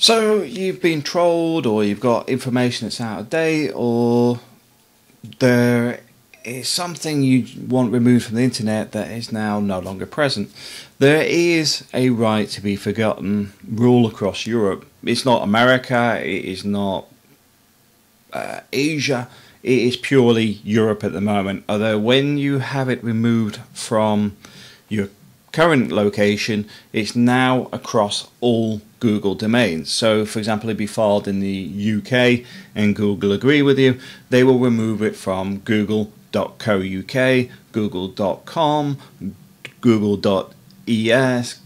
So you've been trolled, or you've got information that's out of date, or there is something you want removed from the internet that is now no longer present. There is a right to be forgotten rule across Europe. It's not America, it is not uh, Asia, it is purely Europe at the moment. Although, when you have it removed from your current location, it's now across all Google domains. So, for example, it'd be filed in the UK and Google agree with you, they will remove it from google.co.uk, google.com, google.es,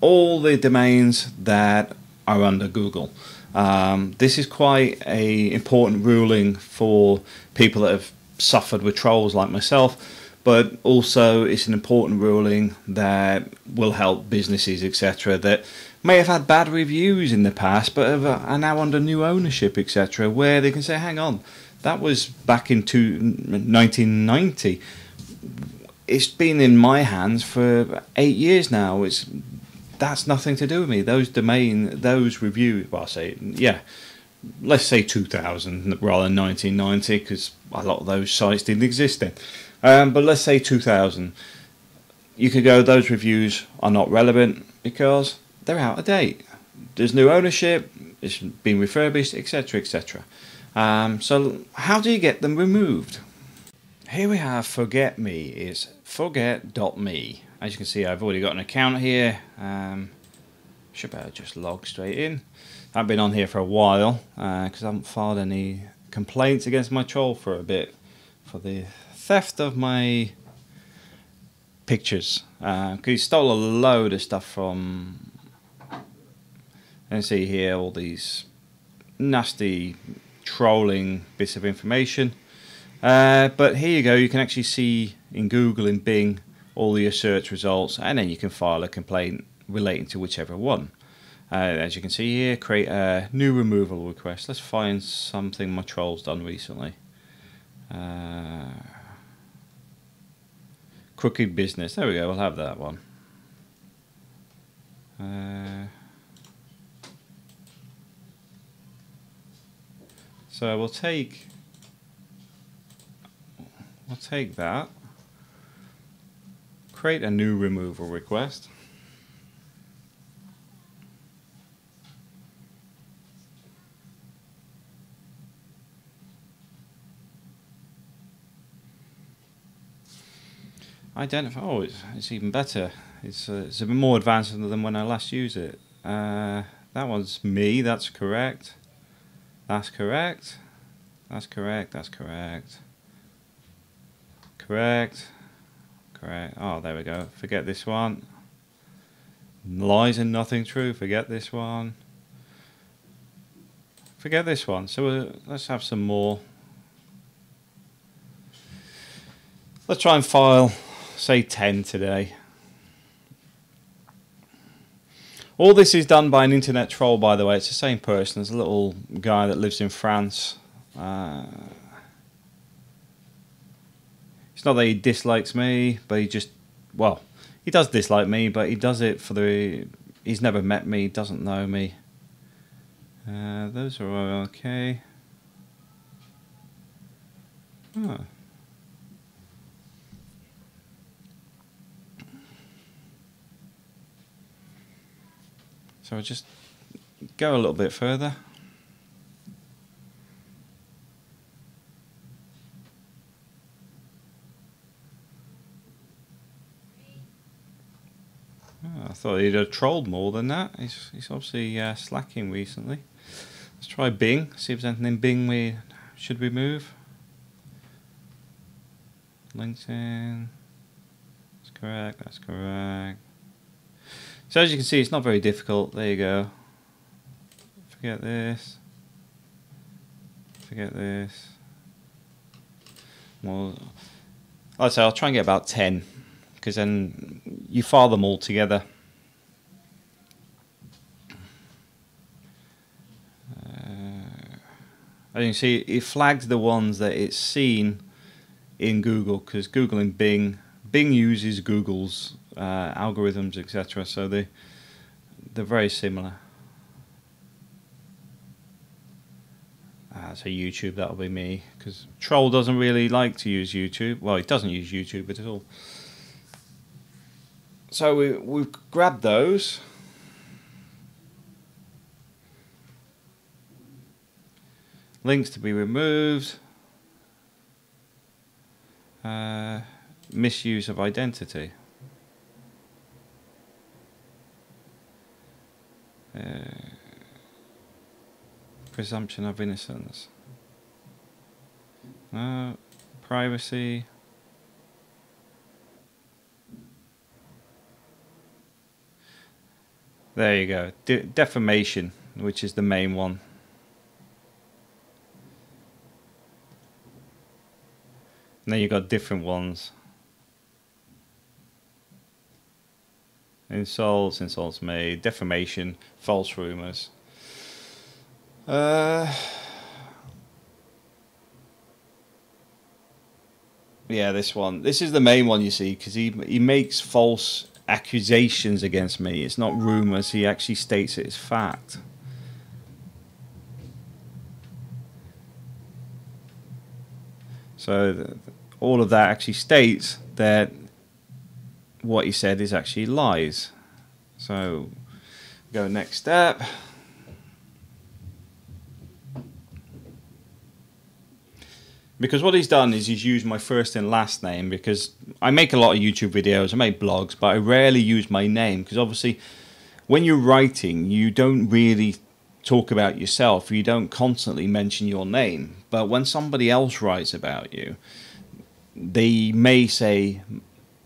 all the domains that are under Google. Um, this is quite a important ruling for people that have suffered with trolls like myself but also it's an important ruling that will help businesses etc that may have had bad reviews in the past but uh, are now under new ownership etc where they can say hang on that was back in two, 1990 it's been in my hands for eight years now. It's that's nothing to do with me. Those domain those reviews well I say yeah let's say 2000 rather than 1990 because a lot of those sites didn't exist then. Um, but let's say 2000 you could go those reviews are not relevant because they're out of date. There's new ownership it's been refurbished etc etc um, so how do you get them removed? Here we have forget me. Is forget.me as you can see I've already got an account here. Um, should better just log straight in. I've been on here for a while because uh, I haven't filed any complaints against my troll for a bit for the theft of my pictures. Because uh, he stole a load of stuff from and see here all these nasty trolling bits of information uh, but here you go you can actually see in Google and Bing all your search results and then you can file a complaint relating to whichever one uh, as you can see here, create a new removal request. Let's find something my troll's done recently. Uh, crooked business. There we go. We'll have that one. Uh, so we'll take we'll take that. Create a new removal request. identify. Oh, it's, it's even better. It's uh, it's a bit more advanced than when I last used it. Uh, that one's me. That's correct. That's correct. That's correct. That's correct. Correct. Correct. Oh, there we go. Forget this one. Lies and nothing true. Forget this one. Forget this one. So uh, let's have some more. Let's try and file say 10 today. All this is done by an internet troll, by the way. It's the same person. There's a little guy that lives in France. Uh, it's not that he dislikes me, but he just, well, he does dislike me, but he does it for the. He's never met me, doesn't know me. Uh, those are all okay. Huh. So I'll just go a little bit further. Oh, I thought he'd have trolled more than that. He's, he's obviously uh, slacking recently. Let's try Bing, see if there's anything Bing we should we move. LinkedIn. That's correct, that's correct. So as you can see, it's not very difficult. There you go. Forget this. Forget this. Well, I say, I'll try and get about 10 because then you file them all together. Uh, as you can see, it flags the ones that it's seen in Google because Google and Bing, Bing uses Google's uh, algorithms, etc. So they they're very similar. Uh, so YouTube, that'll be me because Troll doesn't really like to use YouTube. Well, he doesn't use YouTube at all. So we we've grabbed those. Links to be removed. Uh, misuse of identity. Uh, presumption of innocence. No, privacy. There you go. De defamation, which is the main one. And then you've got different ones. Insults, insults made, defamation, false rumours. Uh, yeah, this one. This is the main one you see because he he makes false accusations against me. It's not rumours. He actually states it as fact. So the, all of that actually states that what he said is actually lies. So go next step. Because what he's done is he's used my first and last name because I make a lot of YouTube videos, I make blogs, but I rarely use my name because obviously when you're writing, you don't really talk about yourself. You don't constantly mention your name. But when somebody else writes about you, they may say,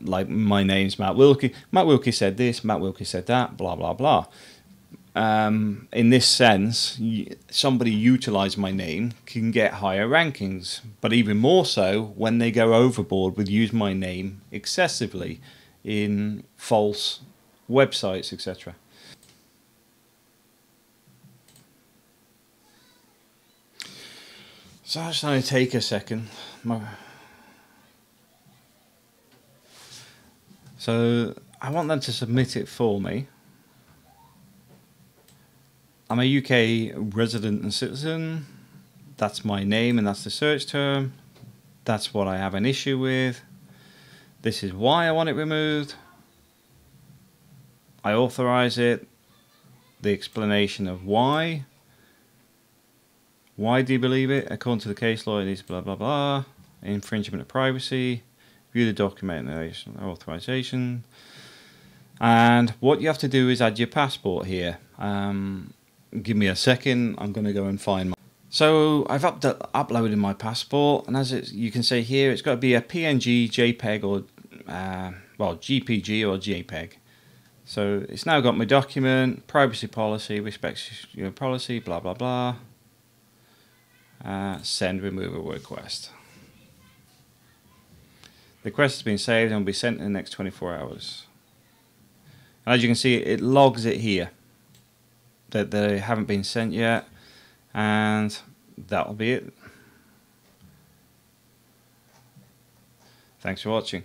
like, my name's Matt Wilkie. Matt Wilkie said this, Matt Wilkie said that, blah, blah, blah. Um, in this sense, somebody utilize my name can get higher rankings, but even more so when they go overboard with use my name excessively in false websites, etc. So I'm just going to take a second. So I want them to submit it for me. I'm a UK resident and citizen. That's my name and that's the search term. That's what I have an issue with. This is why I want it removed. I authorize it. The explanation of why. Why do you believe it? According to the case law, it is blah blah blah. Infringement of privacy. View the document authorization. And what you have to do is add your passport here. Um, give me a second. I'm going to go and find my. So I've up uploaded my passport, and as you can see here, it's got to be a PNG, JPEG, or uh, well JPG or JPEG. So it's now got my document, privacy policy, respects your policy, blah blah blah. Uh, send removal request. The request has been saved and will be sent in the next 24 hours. And as you can see, it logs it here that they haven't been sent yet, and that'll be it. Thanks for watching.